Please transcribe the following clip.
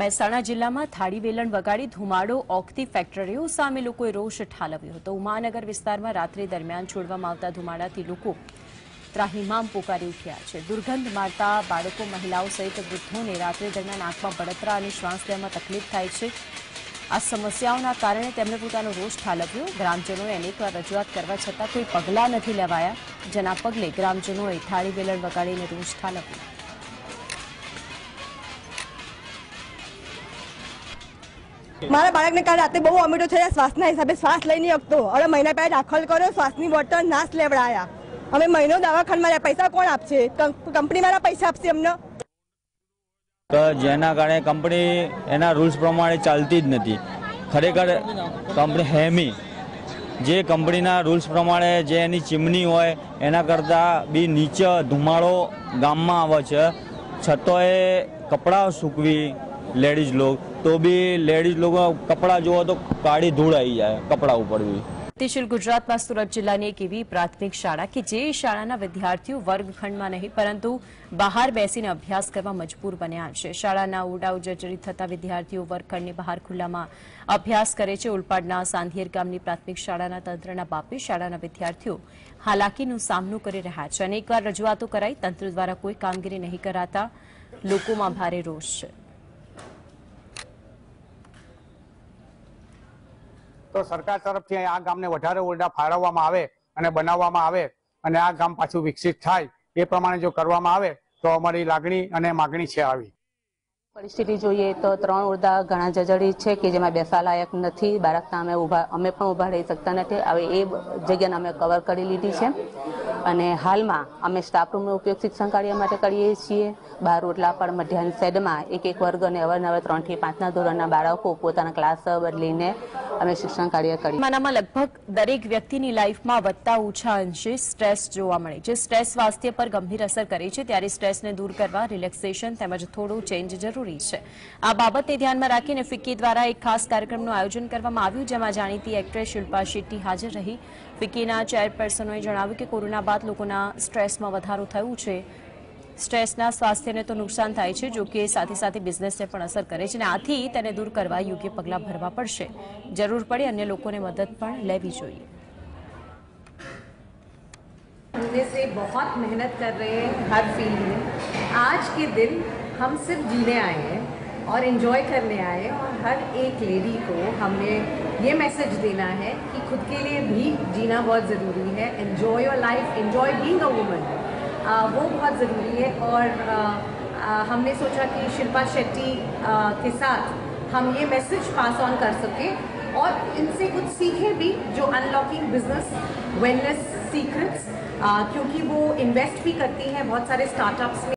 મહેસાણા જિલ્લામાં થાળી વેલણ વગાડી ધુમાડો ઓગતી ફેક્ટરીઓ સામે લોકોએ રોષ ઠાલવ્યો હતો. ઉમાનગર વિસ્તારમાં રાત્રિ દરમિયાન છોડવામાં આવતા ધુમાડાથી લોકો ત્રાહિમામ પોકારી ઉઠ્યા છે. દુર્ગંધ મારતા બાળકો, મહિલાઓ સહિત વૃદ્ધોને રાત્રિ દરમિયાન આંખમાં બળતરા અને શ્વાસ લેવામાં તકલીફ થાય છે. આ સમસ્યાઓના કારણે તેમણે પોતાનો રોષ ઠાલવ્યો. ગ્રામજનોએ અનેકવાર રજૂઆત કરવા છતાં કોઈ પગલાં નથી લેવાયા. જેના પગલે ગ્રામજનોએ થાળી વેલણ વગાડીને રોષ ઠાલવ્યો. મારા બાળકને કાલ રાતે બહુ અમીટો થયા, શ્વાસના હિસાબે શ્વાસ લઈ નહીં શકતો હવે મહિના પહેલા દાખલ કર્યો, શ્વાસની બોટલ નાશ લેવડાયા. અમે મહિનો દવાખાનામાં પૈસા કોણ આપશે? કંપની વાળા પૈસા આપશે અમને? જેના કારણે કંપની એના રૂલ્સ પ્રમાણે ચાલતી જ નથી. ખરેખર કંપની હેમી. જે કંપનીના રૂલ્સ પ્રમાણે જે એની ચીમની હોય, એના કરતાં બી નીચે ધુમાડો ગામમાં આવે છે. છતાંય કપડાં સૂકવી લેડીઝ લોક તો બી લેડીઝ લોકો કપડાં જુઓ તો કાળી ધૂળ આવી જાય, કપડાં ઉપર બી. ગતિશીલ ગુજરાતમાં સુરત જિલ્લાની એક એવી પ્રાથમિક શાળા કે જે શાળાના વિદ્યાર્થીઓ વર્ગખંડમાં નહીં, પરંતુ બહાર બેસીને અભ્યાસ કરવા મજબૂર બન્યા છે. શાળાના ઓરડાઓ જર્જરિત થતા વિદ્યાર્થીઓ વર્ગખંડની બહાર ખુલ્લામાં અભ્યાસ કરે છે. ઉલપાડના સાંધિયેર ગામની પ્રાથમિક શાળાના તંત્રના બાપે શાળાના વિદ્યાર્થીઓ હાલાકીનો સામનો કરી રહ્યા છે અનેકવાર રજૂઆતો કરાઈ, તંત્ર દ્વારા કોઈ કામગીરી નહીં કરાતા લોકોમાં ભારે રોષ છે. તો સરકાર તરફથી આ ગામને વધારે ઓરડા ફાળવવામાં આવે અને બનાવવામાં આવે અને આ ગામ પાછું વિકસિત થાય એ પ્રમાણે જો કરવામાં આવે તો અમારી લાગણી અને માગણી છે આવી. પરિસ્થિતિ જોઈએ તો ત્રણ ઓરડા ઘણા જજડી છે કે જેમાં બેસવા લાયક નથી બાળકના અમે ઊભા અમે પણ ઊભા રહી શકતા નથી. હવે એ જગ્યાને અમે કવર કરી લીધી છે. અને હાલમાં અમે સ્ટાફ રૂમનો ઉપયોગ શિક્ષણ કાર્ય માટે કરીએ છીએ. બાર રોટલા પણ મધ્યાહન સેડમાં એક એક વર્ગ અને અવારનવાર ત્રણથી પાંચના ધોરણના બાળકો પોતાના ક્લાસ બદલીને અમે શિક્ષણ કાર્ય કરીએ. માનામાં લગભગ દરેક વ્યક્તિની લાઈફમાં વધતા ઓછા અંશે સ્ટ્રેસ જોવા મળે છે. સ્ટ્રેસ સ્વાસ્થ્ય પર ગંભીર અસર કરે છે, ત્યારે સ્ટ્રેસને દૂર કરવા રિલેક્સેશન તેમજ થોડું ચેન્જ જરૂરી છે. આ બાબતને ધ્યાનમાં રાખીને ફિક્કી દ્વારા એક ખાસ કાર્યક્રમનું આયોજન કરવામાં આવ્યું, જેમાં જાણીતી એક્ટ્રેસ શિલ્પા શેટ્ટી હાજર રહી. ફિક્કીના ચેરપર્સનોએ જણાવ્યું કે કોરોના બાદ લોકોના સ્ટ્રેસમાં વધારો થયું છે સ્ટ્રેસના સ્વાસ્થ્યને તો નુકસાન થાય છે જો કે સાથે સાથે બિઝનેસને પણ અસર કરે છે અને આથી તેને દૂર કરવા યોગ્ય પગલાં ભરવા પડશે જરૂર પડે અન્ય લોકોને મદદ પણ લેવી જોઈએ में से बहुत मेहनत कर रहे हैं हर फील्ड में आज के दिन हम सिर्फ जीने आए हैं और इन्जॉय करने आए और हर एक लेडी को हमने ये मैसेज देना है कि खुद के लिए भी जीना बहुत ज़रूरी है। Enjoy your life enjoy being a woman वो बहुत ज़रूरी है और आ, आ, हमने सोचा कि शिल्पा शेट्टी आ, के साथ हम ये मैसेज पास ऑन कर सकें और इनसे कुछ सीखें भी जो अनलॉकिंग बिज़नेस वेलनेस सीक्रेट्स क्योंकि वो इन्वेस्ट भी करती हैं बहुत सारे स्टार्टअप्स में।